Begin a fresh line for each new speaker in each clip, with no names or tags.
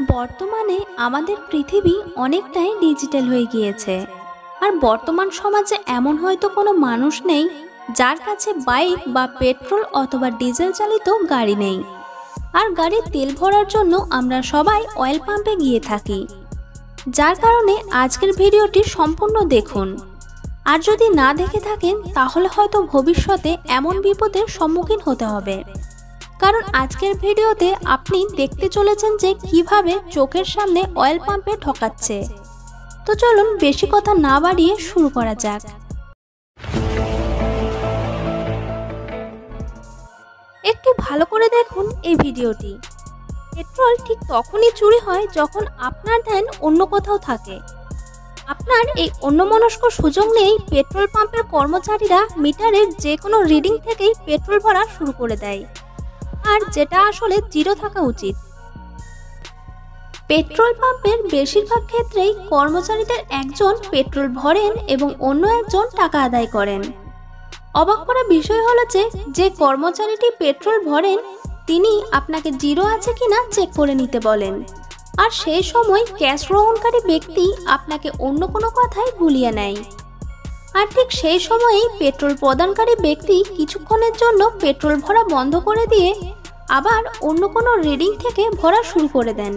বর্তমানে আমাদের পৃথিবী অনেকটাই ডিজিটাল হয়ে গিয়েছে। আর বর্তমান সমাজে এমন হয়তো কোনো মানুষ নেই, যার কাছে বাইক বা পেট্রোল অথবা ডিজেল চালিত গাড়ি নেই। আর গাড়ির তেল ভরার জন্য আমরা সবাই অয়েল পাম্পে গিয়ে থাকি। যার কারণে আজকের ভিডিওটি সম্পূর্ণ দেখুন। আর যদি না দেখে থাকেন, তাহলে হয়তো ভবিষ্যতে এমন বিপদের সম্মুখীন হতে হবে। কারণ আজকের ভিডিওতে আপনি দেখতে চলেছেন যে কীভাবে চোখের সামনে অয়েল পাম্পে ঠকাচ্ছে। তো চলুন বেশি কথা না বাড়িয়ে শুরু করা যাক। একটু ভালো করে দেখুন এই ভিডিওটি। পেট্রোল ঠিক তখনই চুরি হয় যখন আপনার ধ্যান অন্য কোথাও থাকে। আপনার এই অন্যমনস্ক সুযোগ নেই পেট্রোল পাম্পের কর্মচারীরা মিটারের যে কোনো রিডিং থেকেই পেট্রোল ভরা শুরু করে দেয়। আর যেটা আসলে জিরো থাকা উচিত। পেট্রোল পাম্পের বেশিরভাগ ক্ষেত্রেই কর্মচারীদের একজন পেট্রোল ভরেন এবং অন্য একজন টাকা আদায় করেন। অবাক করা বিষয় হলো যে যে কর্মচারীটি পেট্রোল ভরেন, তিনি আপনাকে জিরো আছে কিনা চেক করে নিতে বলেন। আর সেই সময় ক্যাশ গ্রহণকারী ব্যক্তি আপনাকে অন্য কোনো কথাই ভুলিয়ে নেয়। আর ঠিক সেই সময়েই পেট্রোল প্রদানকারী ব্যক্তি কিছুক্ষণের জন্য পেট্রোল ভরা বন্ধ করে দিয়ে আবার অন্য কোনো রিডিং থেকে ভরা শুরু করে দেন।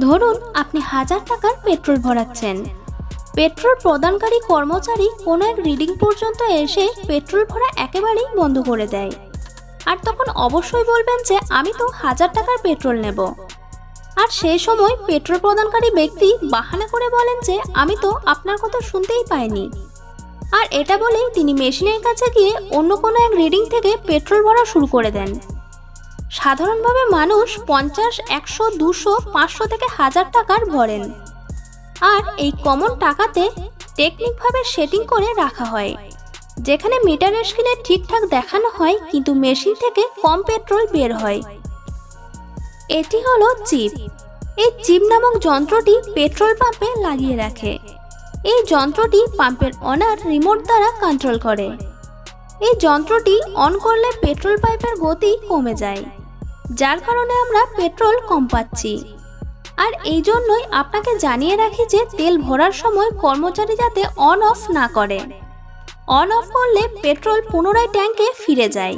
ধরুন, আপনি হাজার টাকার পেট্রোল ভরাচ্ছেন। পেট্রোল প্রদানকারী কর্মচারী কোনো এক রিডিং পর্যন্ত এসে পেট্রোল ভরা একেবারেই বন্ধ করে দেয়। আর তখন অবশ্যই বলবেন যে, আমি তো হাজার টাকার পেট্রোল নেব। আর সেই সময় পেট্রোল প্রদানকারী ব্যক্তি বাহানা করে বলেন যে, আমি তো আপনার কথা শুনতেই পাইনি। আর এটা বলেই তিনি মেশিনের কাছে গিয়ে অন্য কোনো এক রিডিং থেকে পেট্রোল ভরা শুরু করে দেন। সাধারণভাবে মানুষ পঞ্চাশ, একশো, দুশো, পাঁচশো থেকে হাজার টাকার ভরেন। আর এই কমন টাকাতে টেকনিকভাবে সেটিং করে রাখা হয়। যেখানে মিটারের স্ক্রিনে ঠিকঠাক দেখানো হয়, কিন্তু মেশিন থেকে কম পেট্রোল বের হয়। এটি হলো চিপ। এই চিপ নামক যন্ত্রটি পেট্রোল পাম্পে লাগিয়ে রাখে। এই যন্ত্রটি পাম্পের অনার রিমোট দ্বারা কন্ট্রোল করে। এই যন্ত্রটি অন করলে পেট্রোল পাইপের গতি কমে যায়, যার কারণে আমরা পেট্রোল কম পাচ্ছি। আর এই জন্যই আপনাকে জানিয়ে রাখি যে তেল ভরার সময় কর্মচারী যাতে অন অফ না করে। অন অফ করলে পেট্রোল পুনরায় ট্যাঙ্কে ফিরে যায়।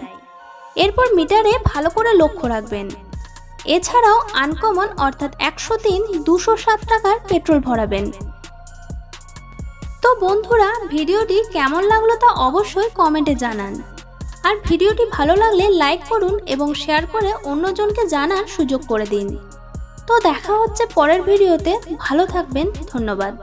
এরপর মিটারে ভালো করে লক্ষ্য রাখবেন। এছাড়াও আনকমন অর্থাৎ একশো তিন দুশো সাত টাকার পেট্রোল ভরাবেন। তো বন্ধুরা, ভিডিওটি কেমন লাগল তা অবশ্যই কমেন্টে জানান। আর ভিডিওটি ভালো লাগলে লাইক করুন এবং শেয়ার করে অন্যজনকে জানার সুযোগ করে দিন। তো দেখা হচ্ছে পরের ভিডিওতে। ভালো থাকবেন, ধন্যবাদ।